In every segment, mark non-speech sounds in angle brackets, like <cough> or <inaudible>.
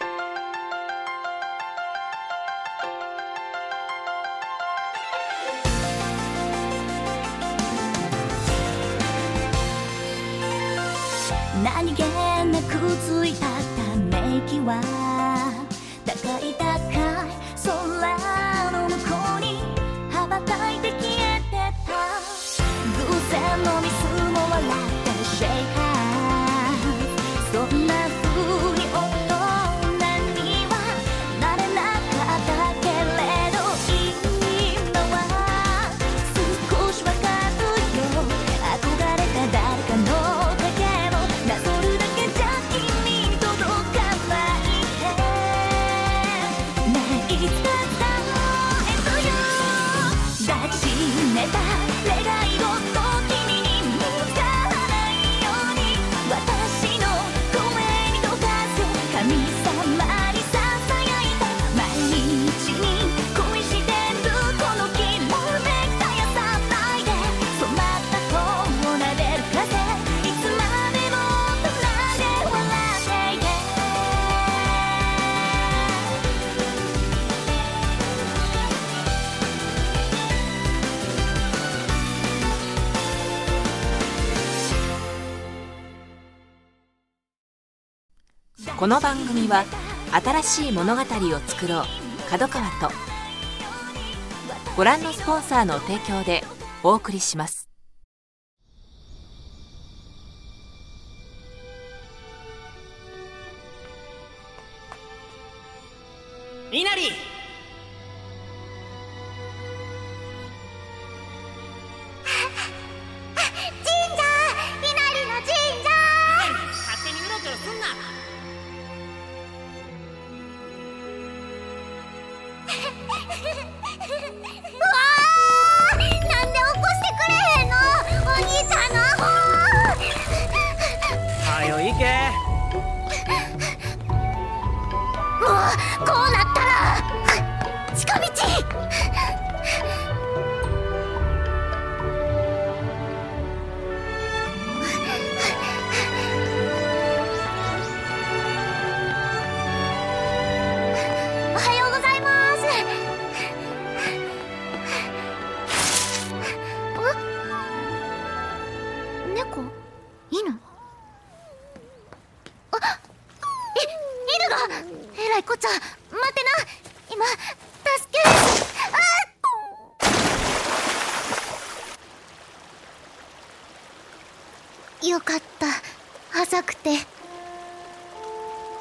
何気なくついたため息は高い高い空の向こうに羽ばたいて消えてた。偶然のミスも笑ってシェイハー。この番組は新しい物語を作ろう角川とご覧のスポンサーの提供でお送りします。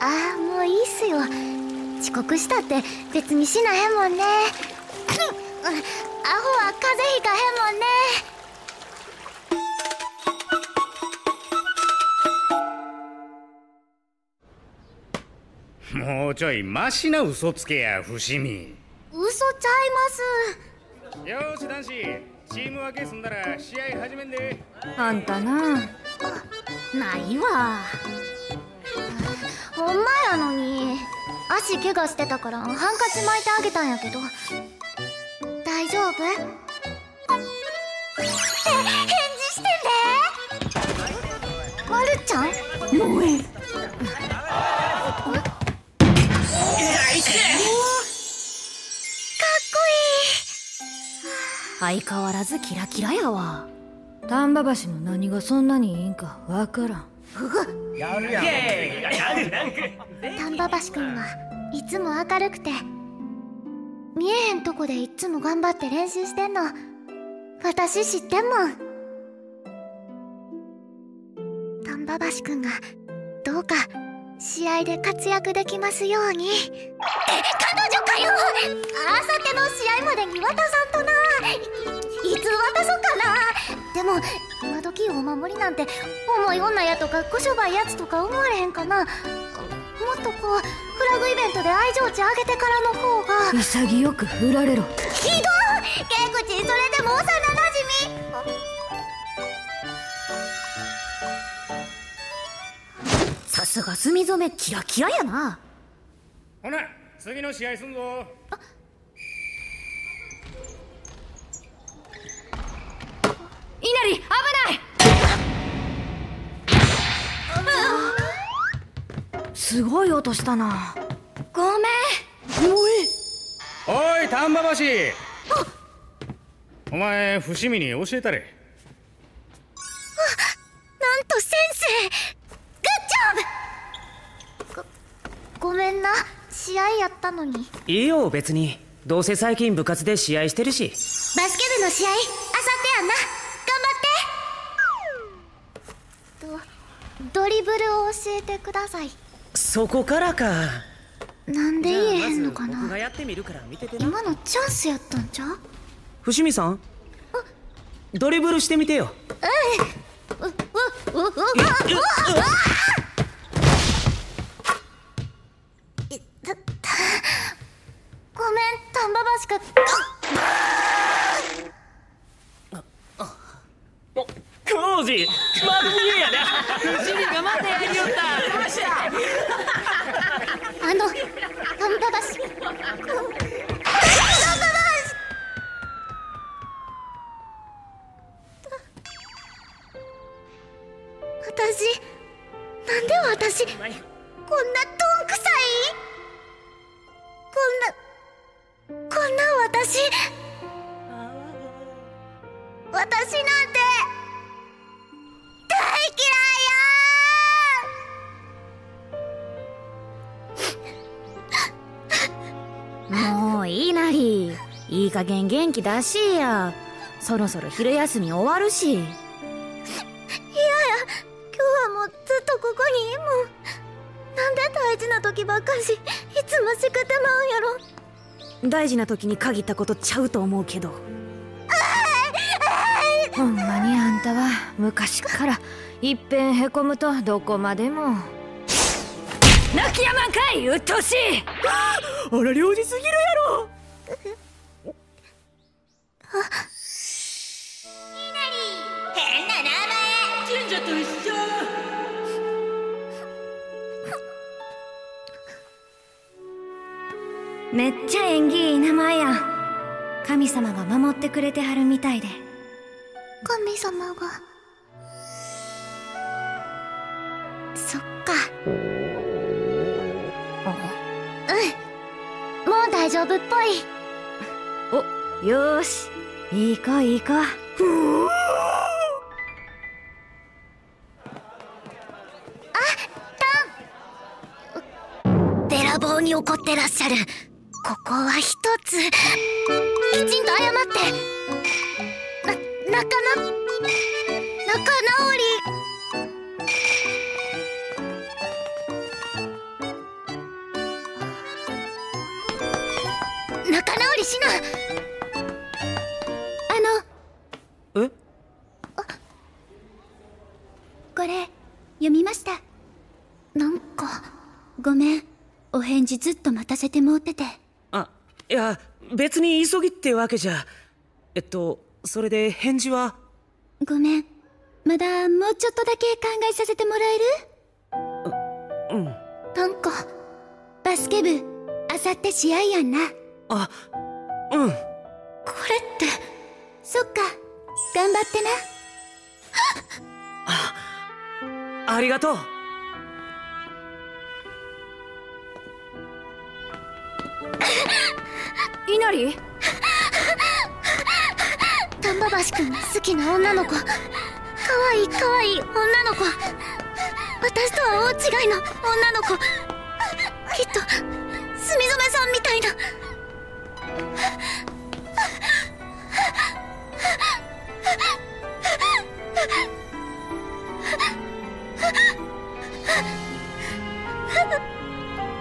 ああもういいっすよ。遅刻したって別にしなへんもんね。うんアホは風邪ひかへんもんね。もうちょいマシな嘘つけや伏見。嘘ちゃいます。よーし男子。チーム分け済んだら試合始めんで。あんたな。ないわほんまやのに。足怪我してたからハンカチ巻いてあげたんやけど。大丈夫？え返事してんでまるちゃん？もうえ相変わらずキラキラやわ。丹波橋の何がそんなにいいんかわからん丹波橋くんはいつも明るくて。見えへんとこでいっつも頑張って練習してんの。私知ってんもん。丹波橋くんがどうか試合で活躍できますように。え彼女かよ。あさっての試合までに渡さんとな渡そうかな。でも今時お守りなんて重い女やとか小商売やつとか思われへんかな。もっとこうフラグイベントで愛情値上げてからの方が。潔く振られろ。ひどいケイクチそれでも幼なじさすが墨染めキラキラやな。ほな次の試合すんぞ稲荷危ない！すごい音したな。ごめん。おい丹波橋。お前伏見に教えたれ。なんと先生グッジョブ！ごごめんな。試合やったのに。いいよ別に。どうせ最近部活で試合してるし。バスケ部の試合あさってやんなドドリブルを教えてください。そこからか。なんで言えへんのかな？やってみるから見ててな。今のチャンスやったんちゃう？伏見さん？ドリブルしてみてよ。うううううういたたごめん丹波橋がコージまず見えやな伏見がまたやりよった。あの丹波減元気出しや。そろそろ昼休み終わるし。嫌や今日はもうずっとここにもうなんで大事な時ばっかしいつもしくてまうんやろ。大事な時に限ったことちゃうと思うけど。ほんまにあんたは昔からいっぺんへこむとどこまでも。泣きやまんかいうっとうしい。あら領事すぎるやろ変な名前。神社と一緒。めっちゃ縁起いい名前やん。神様が守ってくれてはるみたいで。神様が。そっか。うん。もう大丈夫っぽいおよーしいい子いい子べらぼうに怒ってらっしゃる。ここは一つ。きちんと謝って。な仲間仲直り。仲直りしな。ごめん。お返事ずっと待たせてもうてて。あいや別に急ぎってわけじゃ。えっとそれで返事は？ごめん。まだもうちょっとだけ考えさせてもらえる？うん。なんかバスケ部。あさって試合やんな。あうん。これって。そっか。頑張ってな。ありがとういなり丹波橋くん好きな女の子。かわいいかわいい女の子。私とは大違いの女の子。きっとすみぞめさんみたいな。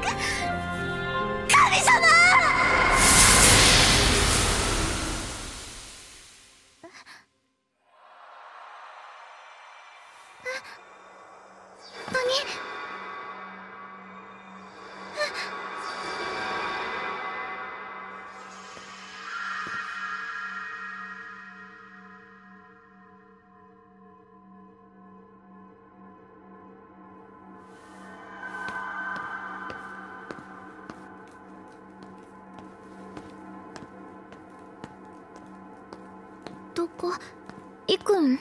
神様どこ行くん？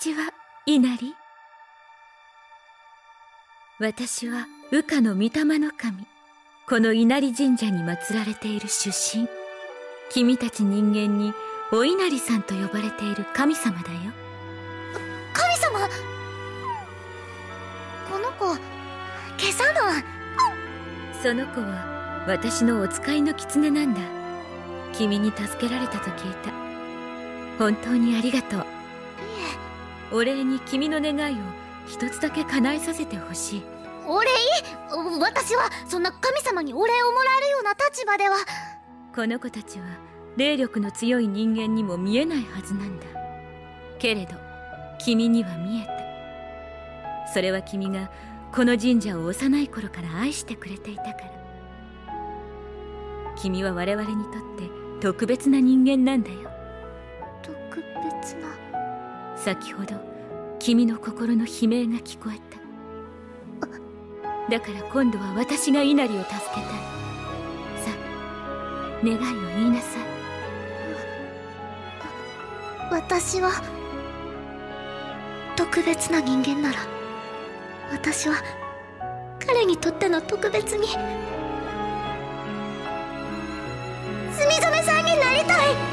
ちは稲荷私は羽化の御霊の神。この稲荷神社に祀られている出身君たち人間にお稲荷さんと呼ばれている神様だよ。神様？この子今朝のその子は私のお使いの狐なんだ。君に助けられたと聞いた。本当にありがとうお礼に君の願いを一つだけ叶えさせてほしい。お礼？私はそんな神様にお礼をもらえるような立場では。この子たちは霊力の強い人間にも見えないはずなんだ。けれど君には見えた。それは君がこの神社を幼い頃から愛してくれていたから。君は我々にとって特別な人間なんだよ。特別な先ほど君の心の悲鳴が聞こえた。だから今度は私が稲荷を助けたい。さあ願いを言いなさい。私は特別な人間なら私は彼にとっての特別に墨染さんになりたい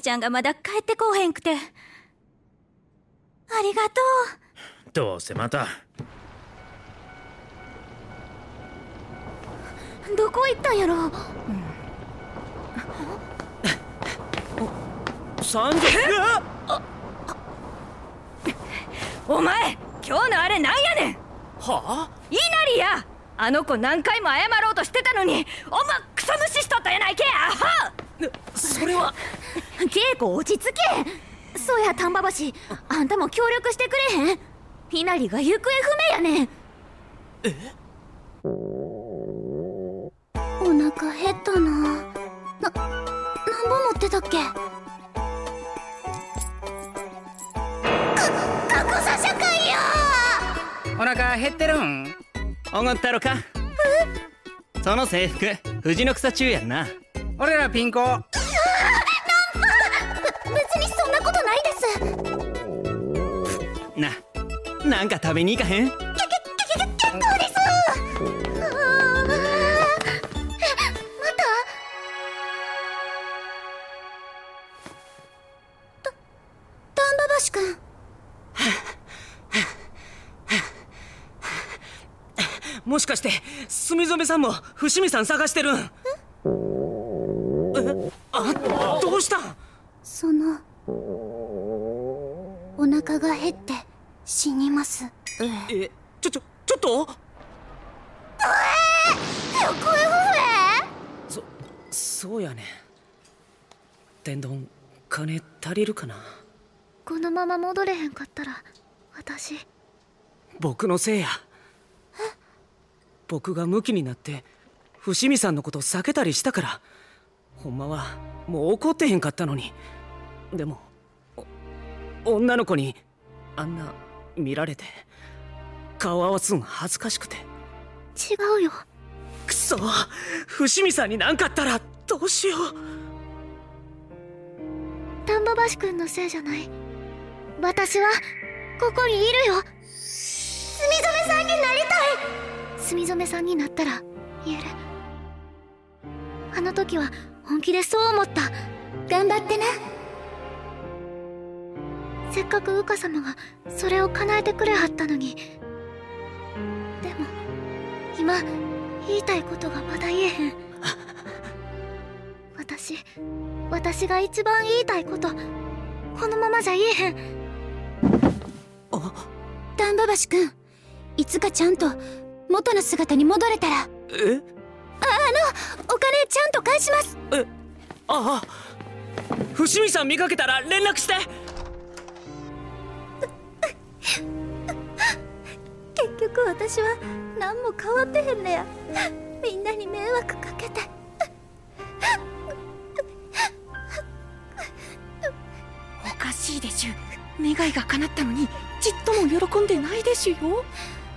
ちゃんがまだ帰ってこうへんくて。ありがとどうせまた。うどこ行ったんやろ？三十お前今日のあれなんやねん。はあ？稲荷や。あの子何回も謝ろうとしてたのにおまクソ無視しとったやないけアホ。それは稽古落ち着け。そうや丹波橋。あんたも協力してくれへん。稲荷が行方不明やねん。お腹減ったな。な何本持ってたっけ？か過去さ社会や。お腹減ってるん？おごったろか？その制服藤の草中やんな。俺らピンコなんか食べに行かへん？結構です？もしかして墨染さんも伏見さん探してるん？えあどうしたん？そのお腹が減って死にます。えちょちょちょっと？行方不そそうやね。ん天丼金足りるかな？明このまま戻れへんかったら私。僕のせいや。僕がムキになって伏見さんのこと避けたりしたから。ほんまはもう怒ってへんかったのに。でもお女の子にあんな見られて顔合わすん恥ずかしくて。違うよ。くそ伏見さんになんかあったらどうしよう。丹波橋くんのせいじゃない。私はここにいるよ。墨染さんになりたい。墨染さんになったら言える。あの時は本気でそう思った。頑張ってなせっかく羽化様がそれを叶えてくれはったのに。でも今言いたいことがまだ言えへん。<laughs> 私私が一番言いたいことこのままじゃ言えへん。丹波橋君いつかちゃんと元の姿に戻れたら。あのえお金ちゃんと返します。ああ。伏見さん見かけたら連絡して <laughs> 結局私は何も変わってへんねや。みんなに迷惑かけて。<laughs> おかしいでしゅ。願いが叶ったのにちっとも喜んでないでしゅよ。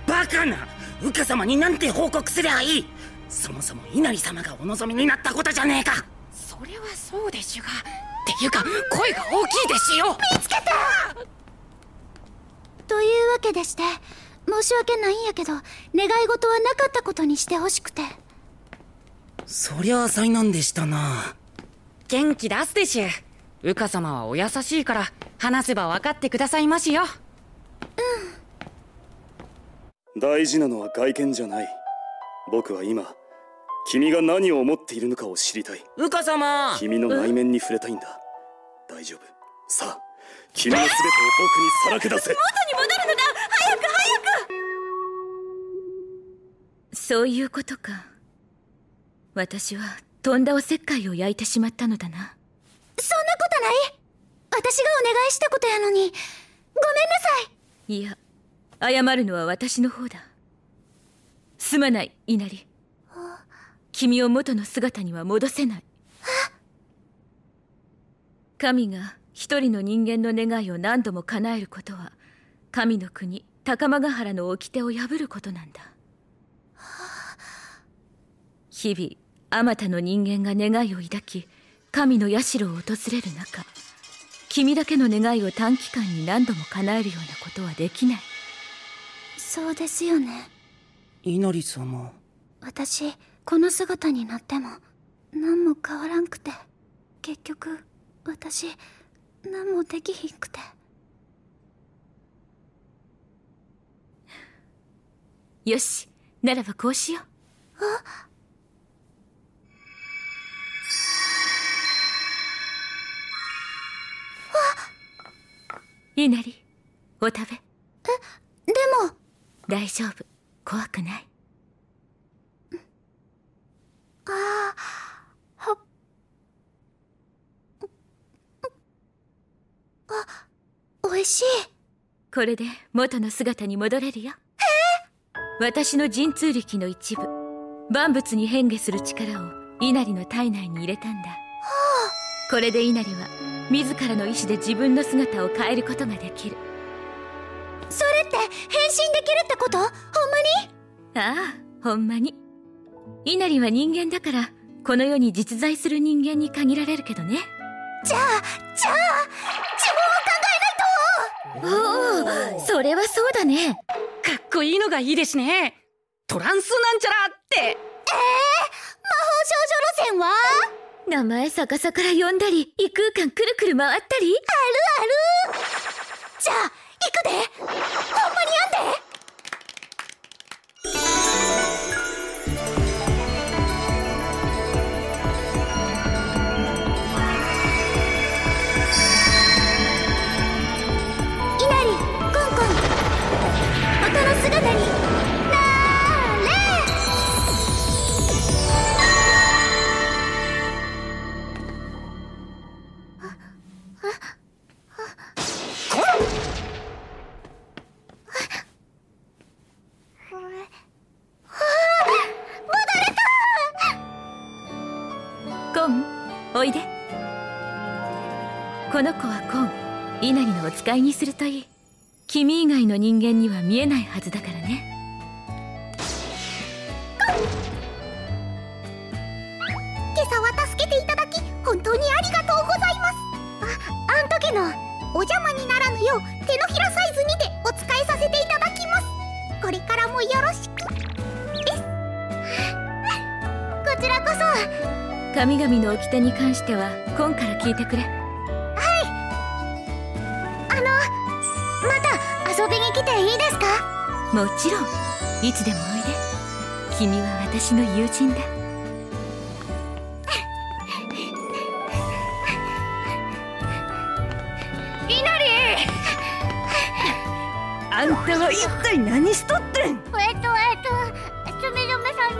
バカな羽化様になんて報告すりゃいい。そもそも稲荷様がお望みになったことじゃねえか。それはそうでしゅが。っていうか声が大きいでしゅよというわけでして申し訳ないんやけど願い事はなかったことにしてほしくて。そりゃあ災難でしたな。元気出すでしゅ。羽化様はお優しいから話せば分かってくださいましよ。大事なのは外見じゃない。僕は今君が何を思っているのかを知りたい。羽化様！君の内面に触れたいんだ。大丈夫。さあ君の全てを僕にさらけ出せそういうことか。私はとんだおせっかいを焼いてしまったのだな。そんなことない。私がお願いしたことやのに。ごめんなさい。いや謝るのは私の方だ。すまない稲荷君を元の姿には戻せない。神が一人の人間の願いを何度も叶えることは神の国高間ヶ原の掟を破ることなんだ日々あまたの人間が願いを抱き神の社を訪れる中君だけの願いを短期間に何度も叶えるようなことはできない。そうですよね。稲荷様。私この姿になっても何も変わらんくて。結局私何もできひんくて。よしならばこうしよう稲荷お食べ。でも。大丈夫。怖くない。ああは。っあおいしい。これで元の姿に戻れるよ。私の神通力の一部。万物に変化する力を稲荷の体内に入れたんだ。これで稲荷は自らの意志で自分の姿を変えることができる。それって変身できるってこと？ほんまに？ああほんまに。稲荷は人間だからこの世に実在する人間に限られるけどね。じゃあじゃあおおそれはそうだね。かっこいいのがいいですね。トランスなんちゃらって。魔法少女路線は？名前逆さから呼んだり異空間くるくる回ったり。あるある。じゃあ行くで。稲荷のお使いにするといい。君以外の人間には見えないはずだからね。今朝は助けていただき本当にありがとうございます。ああん時のお邪魔にならぬよう手のひらサイズにてお使いさせていただきます。これからもよろしく。ですこちらこそ。神々の掟に関してはコンから聞いてくれもちろん。いつでもおいで。君は私の友人だ。稲荷あんたは一体何しとってん？えっとえっとすみれめさん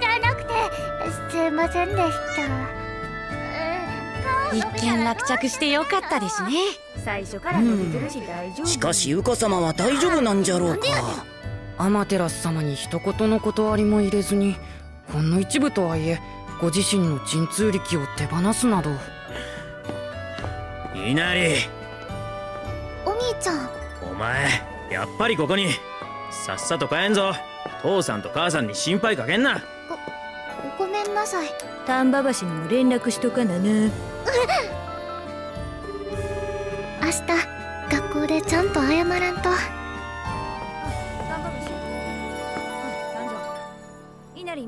じゃなくてすいませんでした。一見落着してよかったですね。最初から伸びてるし大丈夫しかしウカ様は大丈夫なんじゃろうかアマテラス様に一言の断りも入れずにほんの一部とはいえご自身の神通力を手放すなど。稲荷。お兄ちゃん。お前やっぱりここに。さっさと帰んぞ。父さんと母さんに心配かけんな。ごめんなさい。丹波橋にも連絡しとかなな。<laughs> 明日学校でちゃんと謝らんと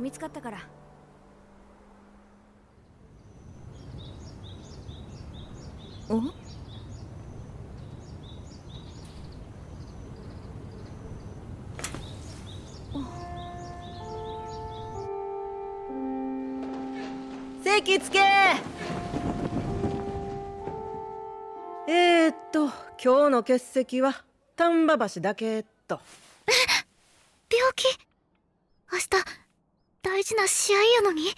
見つかったから。お席つけえー、っと今日の欠席は丹波橋だけっと病気明日大事な試合やのに。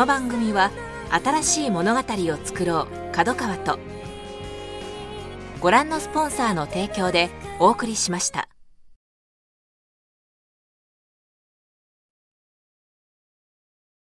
この番組は新しい物語を作ろう角川とご覧のスポンサーの提供でお送りしました。